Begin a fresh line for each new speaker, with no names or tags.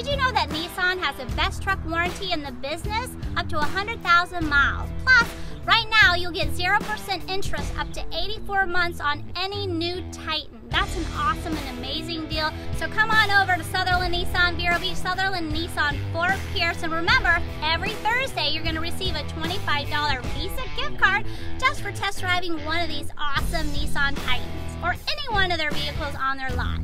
Did you know that Nissan has the best truck warranty in the business, up to 100,000 miles. Plus, right now you'll get 0% interest up to 84 months on any new Titan. That's an awesome and amazing deal. So come on over to Sutherlin Nissan, Vero Beach, Sutherlin Nissan, Fort Pierce. And remember, every Thursday you're going to receive a $25 Visa gift card just for test driving one of these awesome Nissan Titans or any one of their vehicles on their lot.